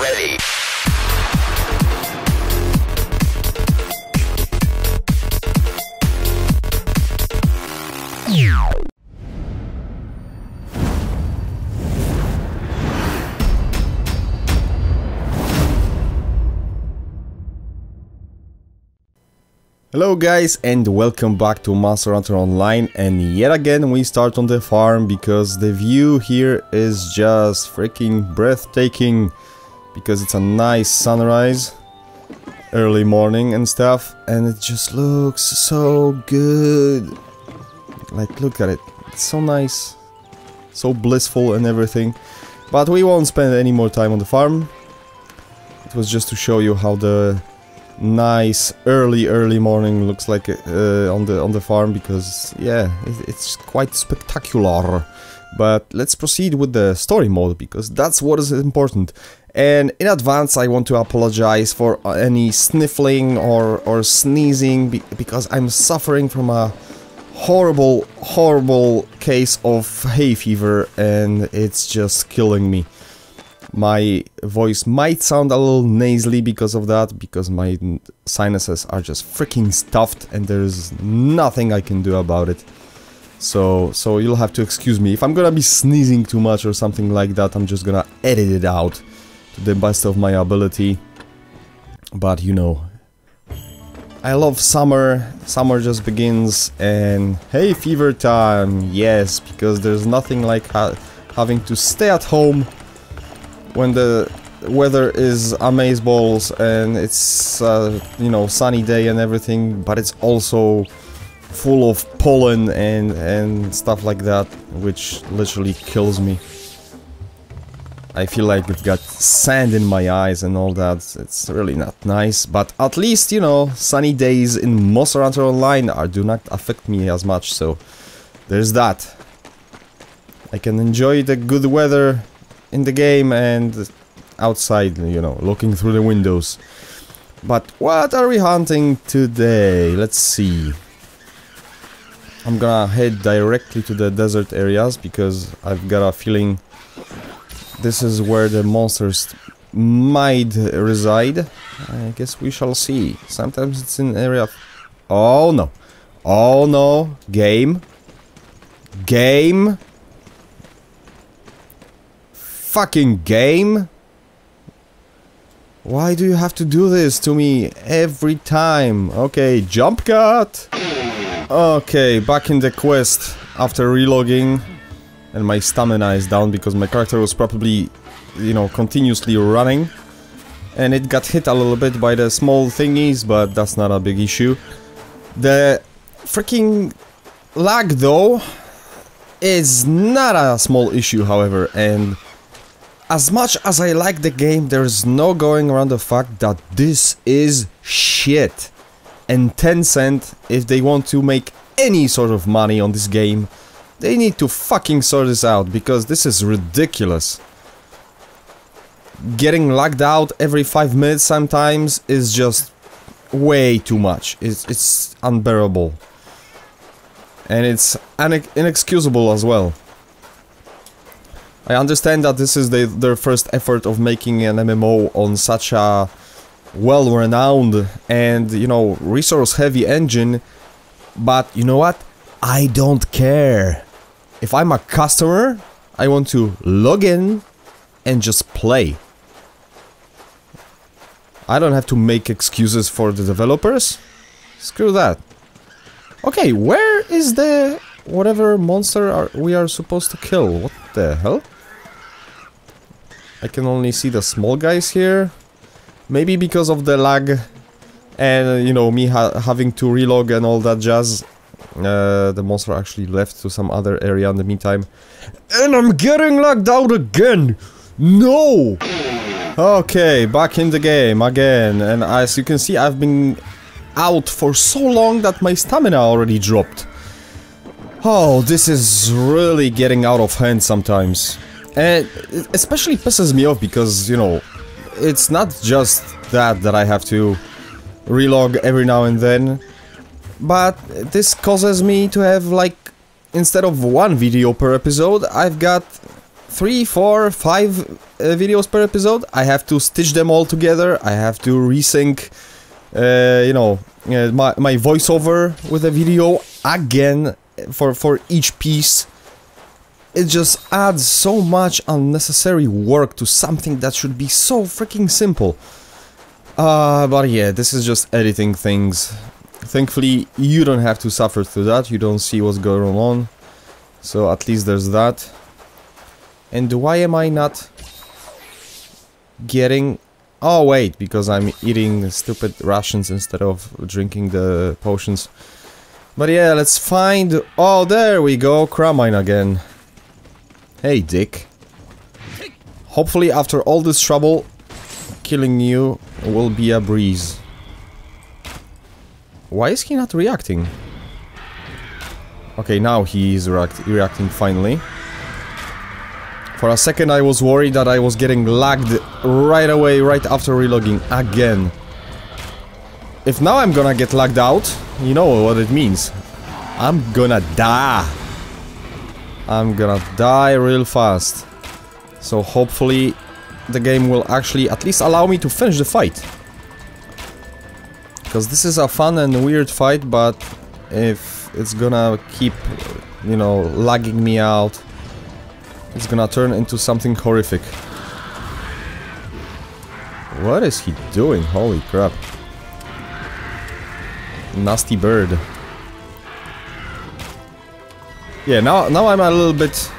ready. Hello guys and welcome back to Monster Hunter Online and yet again we start on the farm because the view here is just freaking breathtaking because it's a nice sunrise early morning and stuff and it just looks so good. Like look at it. It's so nice so blissful and everything. But we won't spend any more time on the farm. It was just to show you how the nice early early morning looks like uh, on the on the farm because yeah it, it's quite spectacular. But let's proceed with the story mode because that's what is important and in advance I want to apologize for uh, any sniffling or or sneezing be because I'm suffering from a horrible horrible case of hay fever and it's just killing me my voice might sound a little nasally because of that, because my sinuses are just freaking stuffed and there's nothing I can do about it. So, so you'll have to excuse me. If I'm gonna be sneezing too much or something like that, I'm just gonna edit it out the best of my ability. But you know, I love summer. Summer just begins and hey, fever time. Yes, because there's nothing like ha having to stay at home when the weather is amazeballs and it's uh, you know sunny day and everything but it's also full of pollen and and stuff like that which literally kills me I feel like I've got sand in my eyes and all that it's really not nice but at least you know sunny days in Monster Hunter Online are, do not affect me as much so there's that I can enjoy the good weather in the game and outside, you know, looking through the windows. But what are we hunting today? Let's see. I'm gonna head directly to the desert areas because I've got a feeling this is where the monsters might reside. I guess we shall see. Sometimes it's in area of... Oh no. Oh no. Game. Game fucking game? Why do you have to do this to me every time? Okay, jump cut! Okay, back in the quest after relogging and my stamina is down because my character was probably, you know, continuously running and it got hit a little bit by the small thingies, but that's not a big issue. The freaking lag though is not a small issue however and as much as I like the game, there's no going around the fact that this is shit. And Tencent, if they want to make any sort of money on this game, they need to fucking sort this out, because this is ridiculous. Getting lagged out every 5 minutes sometimes is just way too much. It's, it's unbearable. And it's inexcusable as well. I understand that this is the, their first effort of making an MMO on such a well-renowned and, you know, resource-heavy engine, but you know what? I don't care. If I'm a customer, I want to log in and just play. I don't have to make excuses for the developers. Screw that. Okay, where is the whatever monster are we are supposed to kill? What the hell? I can only see the small guys here. Maybe because of the lag and, you know, me ha having to relog and all that jazz. Uh, the monster actually left to some other area in the meantime. And I'm getting lagged out again! No! Okay, back in the game again. And as you can see, I've been out for so long that my stamina already dropped. Oh, this is really getting out of hand sometimes. And it especially pisses me off because, you know, it's not just that that I have to relog every now and then, but this causes me to have like, instead of one video per episode, I've got three, four, five uh, videos per episode. I have to stitch them all together. I have to resync, uh, you know, uh, my, my voiceover with a video again for, for each piece. It just adds so much unnecessary work to something that should be so freaking simple. Uh, but yeah, this is just editing things. Thankfully, you don't have to suffer through that. You don't see what's going on. So at least there's that. And why am I not getting... Oh wait, because I'm eating stupid rations instead of drinking the potions. But yeah, let's find... Oh, there we go, Chramine again. Hey, Dick. Hopefully after all this trouble, killing you will be a breeze. Why is he not reacting? Okay, now he is react reacting finally. For a second I was worried that I was getting lagged right away, right after relogging again. If now I'm gonna get lagged out, you know what it means. I'm gonna die. I'm gonna die real fast. So hopefully the game will actually at least allow me to finish the fight. Because this is a fun and weird fight, but if it's gonna keep, you know, lagging me out, it's gonna turn into something horrific. What is he doing? Holy crap. Nasty bird. Yeah, now, now I'm a little bit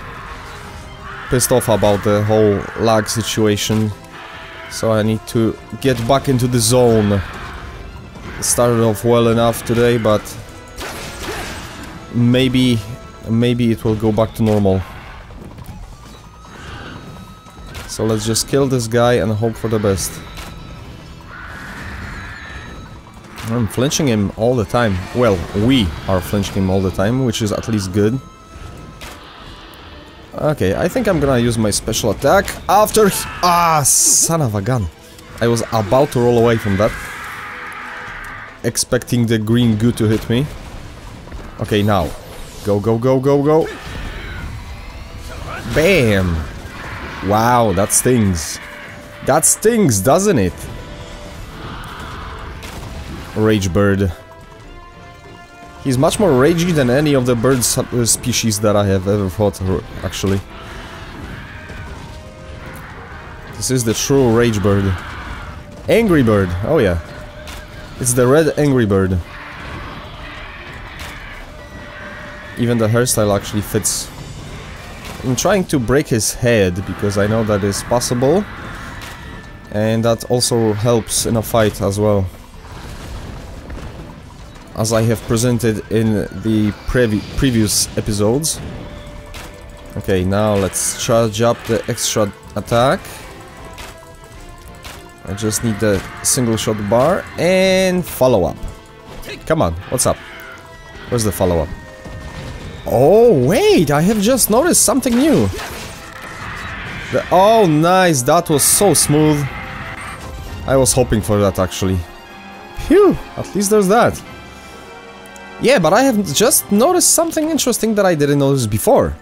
pissed off about the whole lag situation. So I need to get back into the zone. Started off well enough today, but maybe maybe it will go back to normal. So let's just kill this guy and hope for the best. I'm flinching him all the time. Well, we are flinching him all the time, which is at least good. Okay, I think I'm gonna use my special attack after... Ah, son of a gun. I was about to roll away from that. Expecting the green goo to hit me. Okay, now. Go, go, go, go, go. Bam! Wow, that stings. That stings, doesn't it? Rage bird. He's much more ragey than any of the bird uh, species that I have ever fought, actually. This is the true rage bird. Angry bird, oh yeah. It's the red angry bird. Even the hairstyle actually fits I'm trying to break his head because I know that is possible. And that also helps in a fight as well. As I have presented in the previ previous episodes. Okay, now let's charge up the extra attack. I just need the single shot bar and follow up. Come on, what's up? Where's the follow up? Oh, wait, I have just noticed something new. The, oh, nice, that was so smooth. I was hoping for that, actually. Phew, at least there's that. Yeah, but I have just noticed something interesting that I didn't notice before.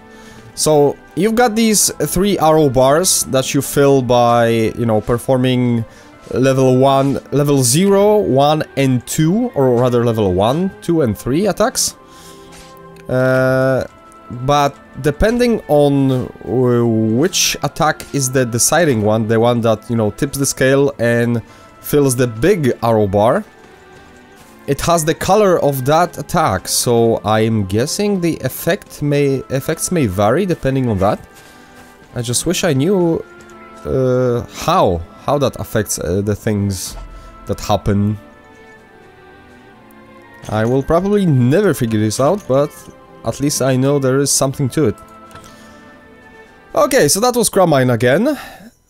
So, you've got these three arrow bars that you fill by, you know, performing level 1, level 0, 1 and 2, or rather level 1, 2 and 3 attacks. Uh, but depending on which attack is the deciding one, the one that, you know, tips the scale and fills the big arrow bar, it has the color of that attack, so I'm guessing the effect may effects may vary depending on that. I just wish I knew uh, how how that affects uh, the things that happen. I will probably never figure this out, but at least I know there is something to it. Okay, so that was Chramine again.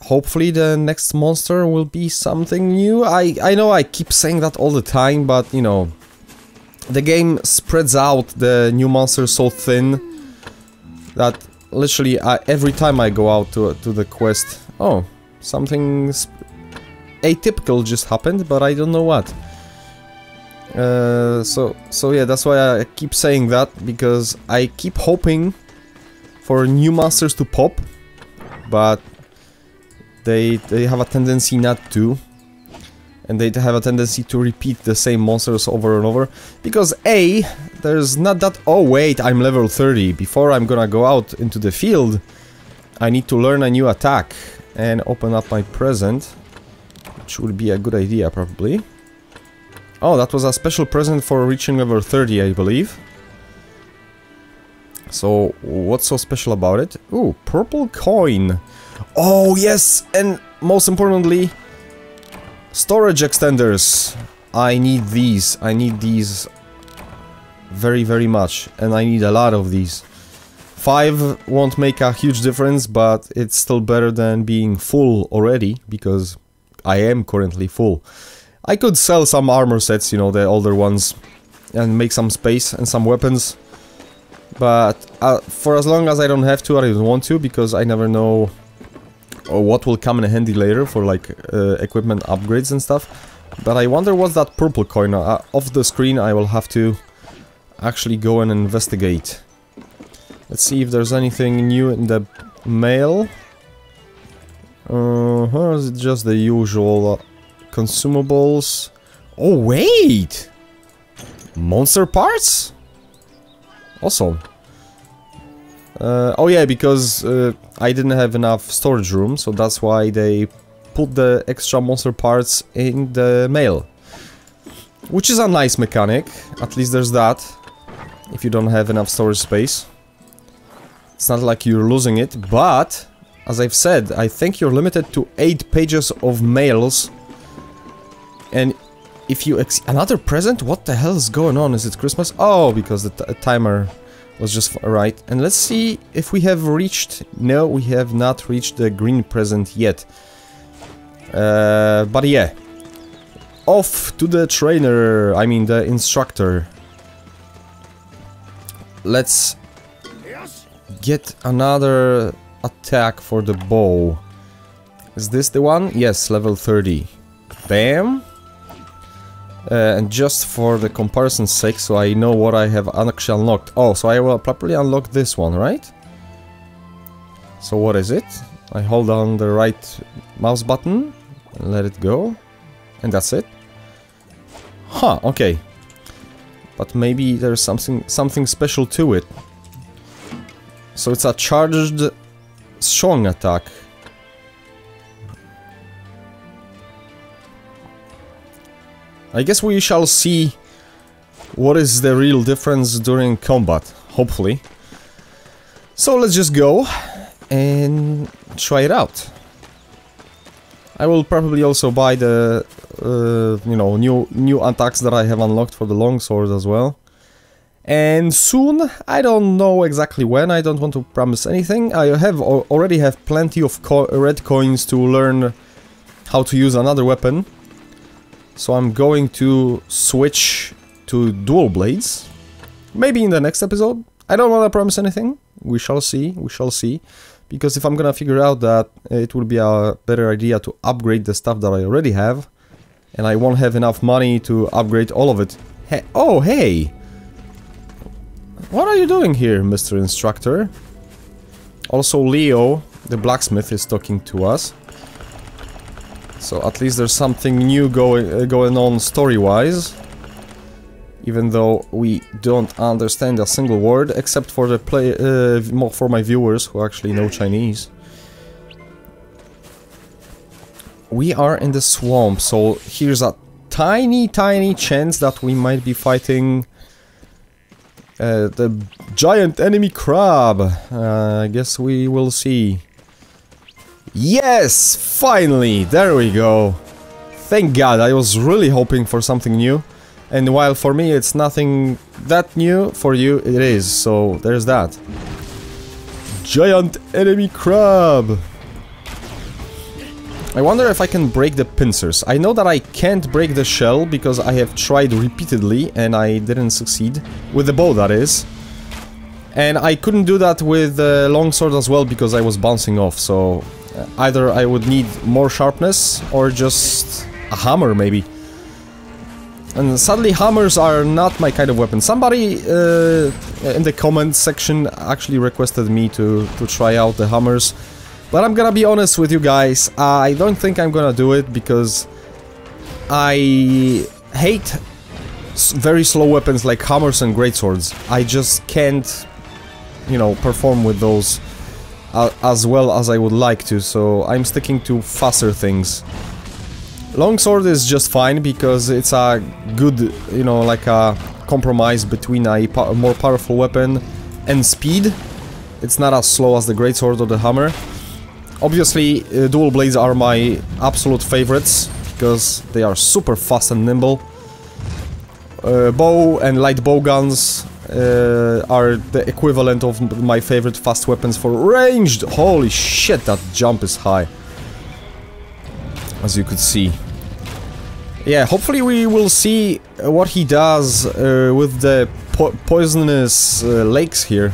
Hopefully the next monster will be something new. I, I know I keep saying that all the time, but you know... The game spreads out the new monsters so thin that literally I, every time I go out to, to the quest... Oh, something atypical just happened, but I don't know what. Uh, so, so yeah, that's why I keep saying that, because I keep hoping for new monsters to pop, but they they have a tendency not to. And they have a tendency to repeat the same monsters over and over. Because A, there's not that... Oh wait, I'm level 30. Before I'm gonna go out into the field, I need to learn a new attack. And open up my present. Which would be a good idea, probably. Oh, that was a special present for reaching level 30, I believe. So, what's so special about it? Ooh, purple coin. Oh, yes, and most importantly, storage extenders. I need these. I need these very, very much. And I need a lot of these. Five won't make a huge difference, but it's still better than being full already, because I am currently full. I could sell some armor sets, you know, the older ones, and make some space and some weapons. But uh, for as long as I don't have to, I don't want to, because I never know uh, what will come in handy later for like uh, equipment upgrades and stuff. But I wonder what's that purple coin. Uh, off the screen I will have to actually go and investigate. Let's see if there's anything new in the mail. Uh -huh, is it just the usual uh, consumables. Oh, wait! Monster parts? Awesome. Uh, oh yeah, because uh, I didn't have enough storage room, so that's why they put the extra monster parts in the mail. Which is a nice mechanic, at least there's that, if you don't have enough storage space. It's not like you're losing it, but, as I've said, I think you're limited to 8 pages of mails and if you another present? What the hell is going on? Is it Christmas? Oh, because the timer was just right. And let's see if we have reached... No, we have not reached the green present yet. Uh, but yeah. Off to the trainer, I mean the instructor. Let's get another attack for the bow. Is this the one? Yes, level 30. Bam. Uh, and just for the comparison's sake, so I know what I have actually unlocked. Oh, so I will properly unlock this one, right? So what is it? I hold down the right mouse button and let it go. And that's it. Huh, okay. But maybe there's something something special to it. So it's a charged strong attack. I guess we shall see what is the real difference during combat, hopefully. So let's just go and try it out. I will probably also buy the, uh, you know, new new attacks that I have unlocked for the longsword as well. And soon, I don't know exactly when, I don't want to promise anything. I have already have plenty of co red coins to learn how to use another weapon. So I'm going to switch to dual blades. Maybe in the next episode. I don't want to promise anything. We shall see, we shall see. Because if I'm gonna figure out that it would be a better idea to upgrade the stuff that I already have, and I won't have enough money to upgrade all of it. Hey, oh, hey! What are you doing here, Mr. Instructor? Also, Leo, the blacksmith, is talking to us. So at least there's something new going uh, going on story-wise. Even though we don't understand a single word, except for the play uh, for my viewers who actually know Chinese. We are in the swamp, so here's a tiny, tiny chance that we might be fighting uh, the giant enemy crab. Uh, I guess we will see. Yes! Finally! There we go. Thank god, I was really hoping for something new. And while for me it's nothing that new, for you it is, so there's that. Giant enemy crab! I wonder if I can break the pincers. I know that I can't break the shell because I have tried repeatedly and I didn't succeed. With the bow, that is. And I couldn't do that with the longsword as well because I was bouncing off, so either I would need more sharpness or just a hammer maybe. And sadly hammers are not my kind of weapon. Somebody uh, in the comment section actually requested me to, to try out the hammers. But I'm gonna be honest with you guys, I don't think I'm gonna do it because I hate very slow weapons like hammers and greatswords. I just can't, you know, perform with those as well as I would like to, so I'm sticking to faster things. Longsword is just fine because it's a good, you know, like a compromise between a, more powerful weapon and speed. It's not as slow as the greatsword or the hammer. Obviously, uh, dual blades are my absolute favorites because they are super fast and nimble. Uh, bow and light bow guns uh, are the equivalent of my favorite fast weapons for ranged. Holy shit, that jump is high. As you could see. Yeah, hopefully we will see what he does uh, with the po poisonous uh, lakes here.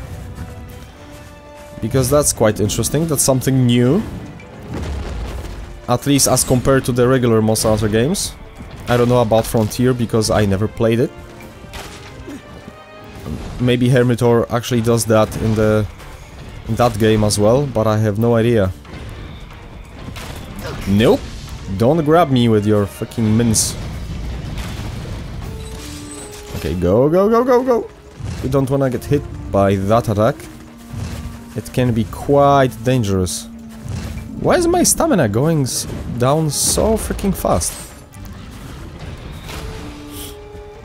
Because that's quite interesting, that's something new. At least as compared to the regular Monster Hunter games. I don't know about Frontier because I never played it. Maybe Hermitaur actually does that in the in that game as well, but I have no idea. Nope. Don't grab me with your fucking mince. Okay, go, go, go, go, go. We don't wanna get hit by that attack. It can be quite dangerous. Why is my stamina going down so freaking fast?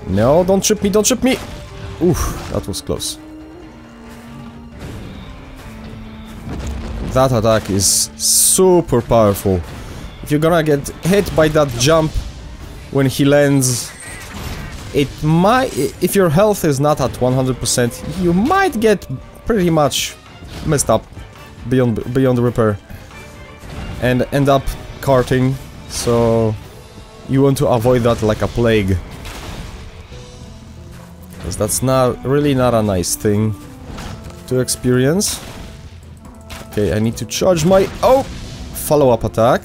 No, don't trip me, don't trip me! Oof, that was close. That attack is super powerful. If you're gonna get hit by that jump when he lands, it might... If your health is not at 100%, you might get pretty much messed up beyond, beyond repair. And end up carting, so you want to avoid that like a plague. Because that's not really not a nice thing to experience. Okay, I need to charge my... Oh! Follow-up attack.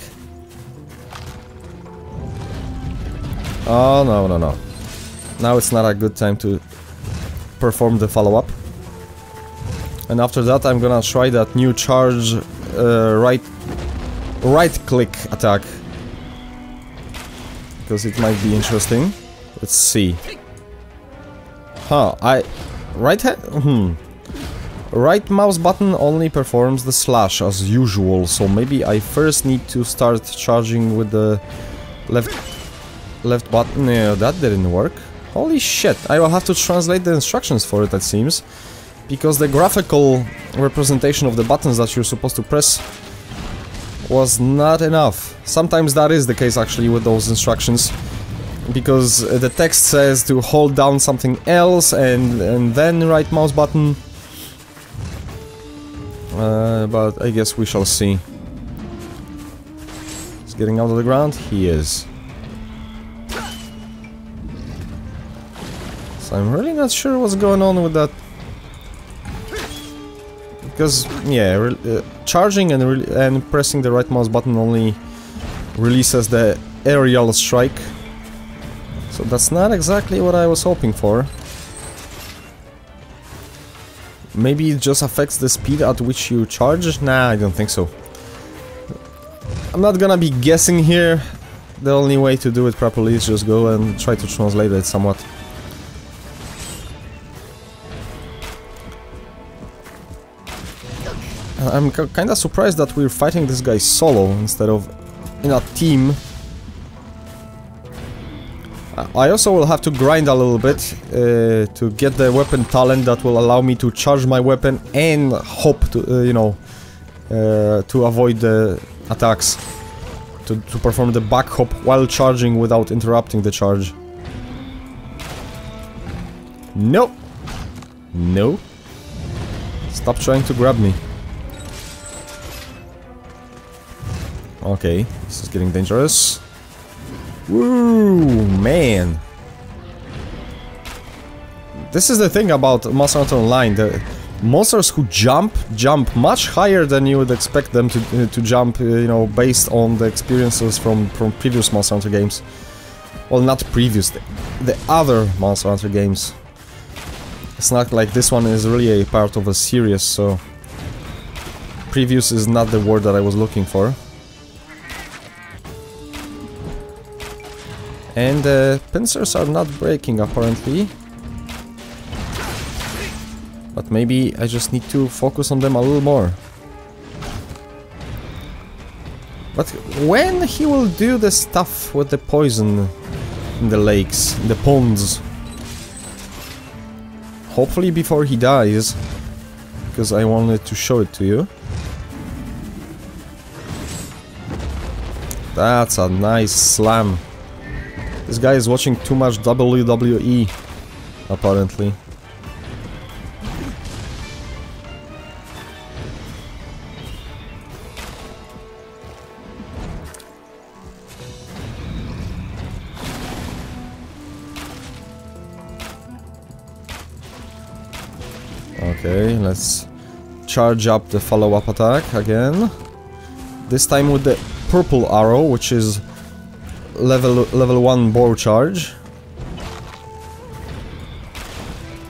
Oh, no, no, no. Now it's not a good time to perform the follow-up. And after that I'm gonna try that new charge uh, right right click attack. Because it might be interesting. Let's see. Huh, I... Right hand... Hmm. Right mouse button only performs the slash as usual, so maybe I first need to start charging with the left left button. Yeah, that didn't work. Holy shit, I will have to translate the instructions for it, it seems. Because the graphical representation of the buttons that you're supposed to press was not enough. Sometimes that is the case actually with those instructions. Because the text says to hold down something else and, and then right mouse button. Uh, but I guess we shall see. He's getting out of the ground? He is. So I'm really not sure what's going on with that. Because, yeah, uh, charging and, and pressing the right mouse button only releases the aerial strike. That's not exactly what I was hoping for. Maybe it just affects the speed at which you charge? Nah, I don't think so. I'm not gonna be guessing here. The only way to do it properly is just go and try to translate it somewhat. I'm kinda surprised that we're fighting this guy solo instead of in a team. I also will have to grind a little bit uh, to get the weapon talent that will allow me to charge my weapon and hop to, uh, you know, uh, to avoid the attacks. To, to perform the back hop while charging without interrupting the charge. No! No. Stop trying to grab me. Okay, this is getting dangerous. Woo, man. This is the thing about Monster Hunter Online. The monsters who jump, jump much higher than you would expect them to, uh, to jump, uh, you know, based on the experiences from, from previous Monster Hunter games. Well, not previous, the, the other Monster Hunter games. It's not like this one is really a part of a series, so... previous is not the word that I was looking for. And the uh, pincers are not breaking apparently. But maybe I just need to focus on them a little more. But when he will do the stuff with the poison in the lakes, in the ponds? Hopefully before he dies. Because I wanted to show it to you. That's a nice slam. This guy is watching too much WWE, apparently. Okay, let's charge up the follow-up attack again. This time with the purple arrow, which is level level 1 bow charge.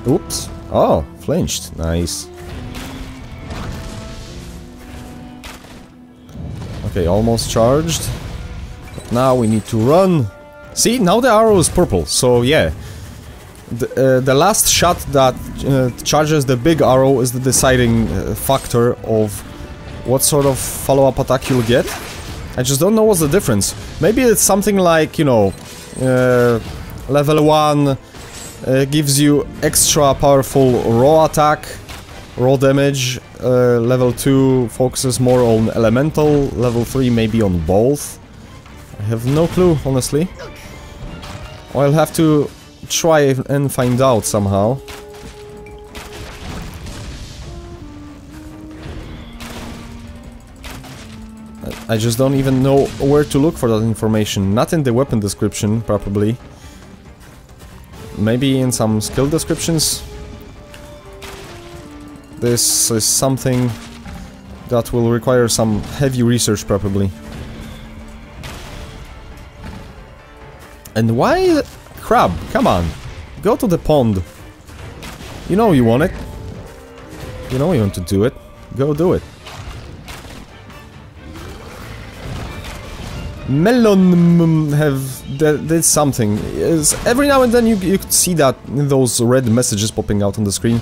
Oops. Oh, flinched. Nice. Okay, almost charged. But now we need to run. See, now the arrow is purple, so yeah. The, uh, the last shot that uh, charges the big arrow is the deciding uh, factor of what sort of follow-up attack you'll get. I just don't know what's the difference. Maybe it's something like, you know, uh, level 1 uh, gives you extra powerful raw attack, raw damage, uh, level 2 focuses more on elemental, level 3 maybe on both. I have no clue, honestly. I'll have to try and find out somehow. I just don't even know where to look for that information. Not in the weapon description, probably. Maybe in some skill descriptions. This is something that will require some heavy research, probably. And why... Crab, come on. Go to the pond. You know you want it. You know you want to do it. Go do it. Melon have did something. every now and then you, you could see that those red messages popping out on the screen.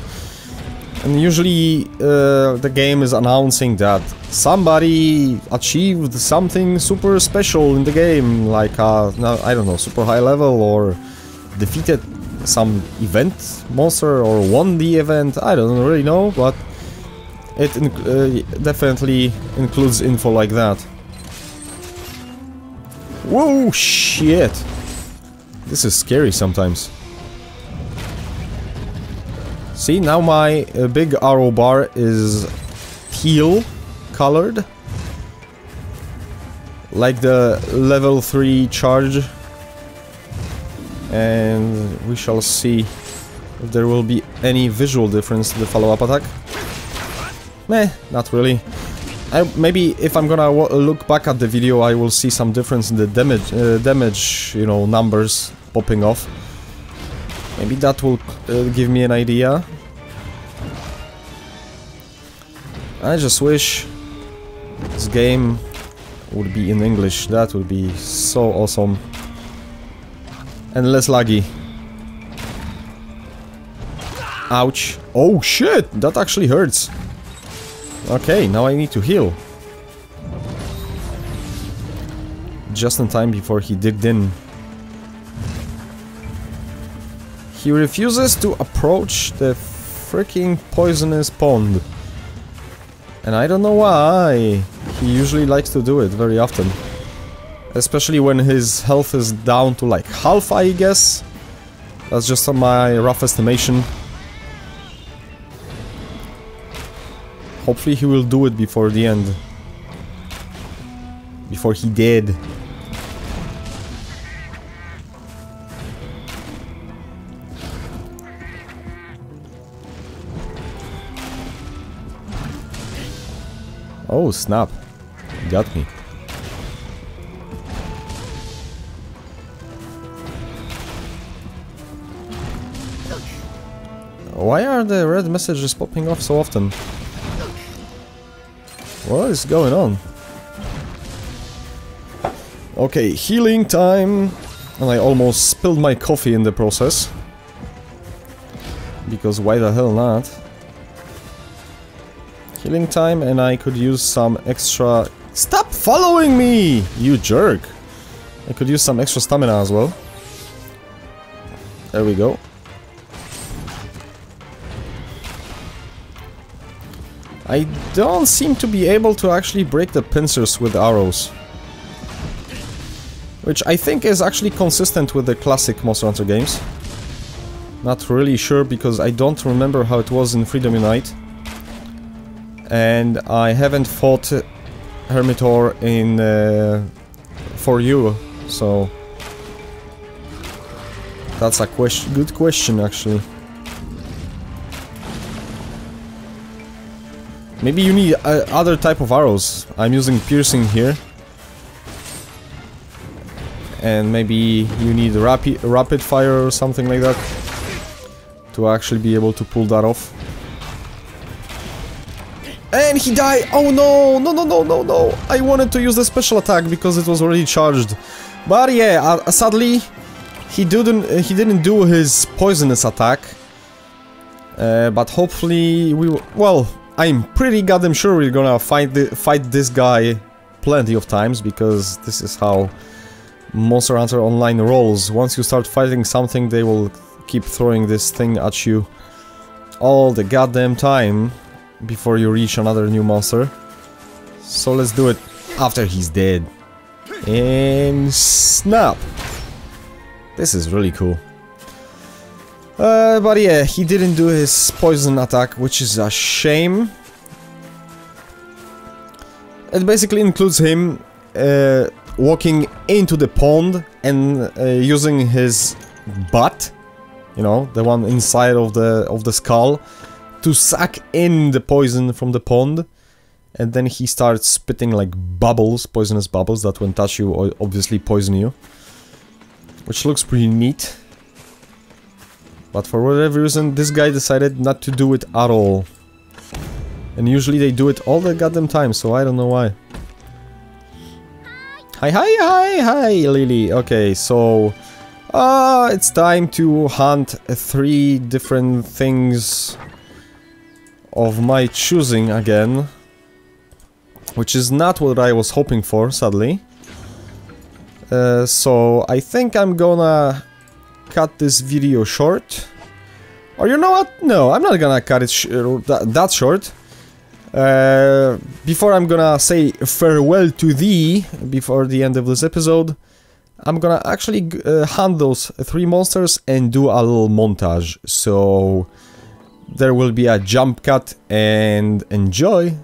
And usually uh, the game is announcing that somebody achieved something super special in the game, like uh, I don't know, super high level or defeated some event monster or won the event, I don't really know, but it uh, definitely includes info like that. Whoa, shit! This is scary sometimes. See, now my uh, big arrow bar is teal colored. Like the level 3 charge. And we shall see if there will be any visual difference to the follow-up attack. Meh, not really. I, maybe if I'm gonna look back at the video, I will see some difference in the damage, uh, damage, you know, numbers popping off. Maybe that will uh, give me an idea. I just wish this game would be in English. That would be so awesome. And less laggy. Ouch. Oh shit! That actually hurts. Okay, now I need to heal. Just in time before he digged in. He refuses to approach the freaking poisonous pond. And I don't know why. He usually likes to do it very often. Especially when his health is down to like half, I guess. That's just my rough estimation. Hopefully he will do it before the end. Before he did. Oh snap. Got me. Why are the red messages popping off so often? What is going on? Okay, healing time. And I almost spilled my coffee in the process. Because why the hell not? Healing time and I could use some extra... Stop following me, you jerk! I could use some extra stamina as well. There we go. I don't seem to be able to actually break the pincers with arrows. Which I think is actually consistent with the classic Monster Hunter games. Not really sure because I don't remember how it was in Freedom Unite. And I haven't fought Hermitaur in uh, for you, so that's a question, good question actually. Maybe you need uh, other type of arrows. I'm using piercing here. And maybe you need rapid, rapid fire or something like that. To actually be able to pull that off. And he died! Oh no! No, no, no, no, no! I wanted to use the special attack because it was already charged. But yeah, uh, sadly, he didn't, uh, he didn't do his poisonous attack. Uh, but hopefully we. Well, I'm pretty goddamn sure we're gonna fight, the, fight this guy plenty of times because this is how Monster Hunter Online rolls. Once you start fighting something, they will keep throwing this thing at you all the goddamn time before you reach another new monster. So let's do it after he's dead. And snap! This is really cool. Uh, but yeah, he didn't do his poison attack, which is a shame. It basically includes him uh, walking into the pond and uh, using his butt, you know, the one inside of the of the skull, to suck in the poison from the pond. And then he starts spitting like bubbles, poisonous bubbles that when touch you obviously poison you. Which looks pretty neat. But for whatever reason, this guy decided not to do it at all. And usually they do it all the goddamn time, so I don't know why. Hi, hi, hi, hi, Lily. Okay, so... Uh, it's time to hunt three different things of my choosing again. Which is not what I was hoping for, sadly. Uh, so I think I'm gonna cut this video short. Or you know what? No, I'm not gonna cut it sh that, that short. Uh, before I'm gonna say farewell to thee, before the end of this episode, I'm gonna actually uh, hunt those three monsters and do a little montage. So there will be a jump cut and enjoy!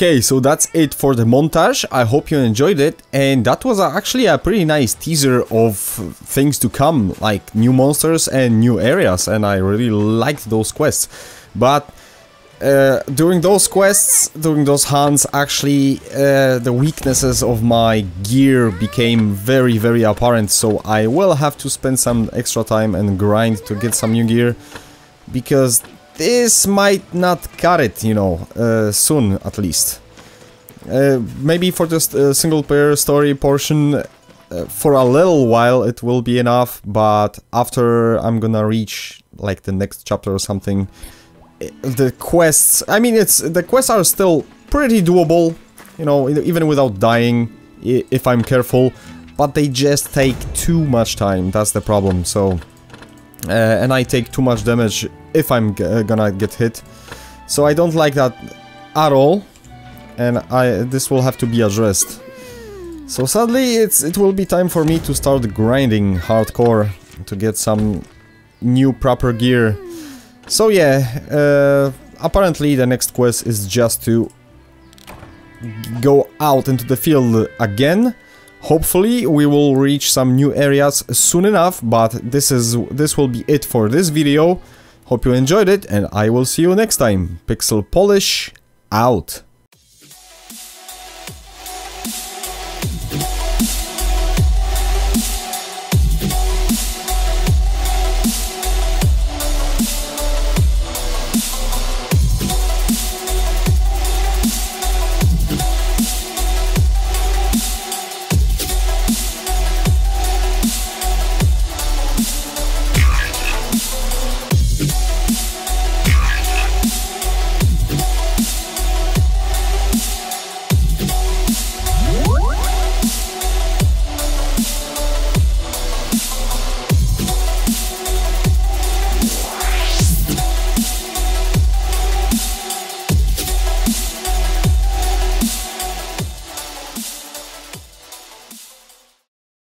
Okay, so that's it for the montage. I hope you enjoyed it. And that was actually a pretty nice teaser of things to come, like new monsters and new areas. And I really liked those quests. But uh, during those quests, during those hunts, actually uh, the weaknesses of my gear became very, very apparent. So I will have to spend some extra time and grind to get some new gear. Because this might not cut it, you know, uh, soon at least. Uh, maybe for just uh, single player story portion, uh, for a little while it will be enough, but after I'm gonna reach like the next chapter or something, eh, the quests, I mean, it's the quests are still pretty doable, you know, even without dying, if I'm careful, but they just take too much time, that's the problem, so... Uh, and I take too much damage if I'm uh, gonna get hit. So I don't like that at all, and I this will have to be addressed. So sadly, it's it will be time for me to start grinding hardcore to get some new proper gear. So yeah, uh, apparently the next quest is just to go out into the field again Hopefully we will reach some new areas soon enough, but this is this will be it for this video. Hope you enjoyed it and I will see you next time. Pixel Polish out.